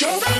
Show me.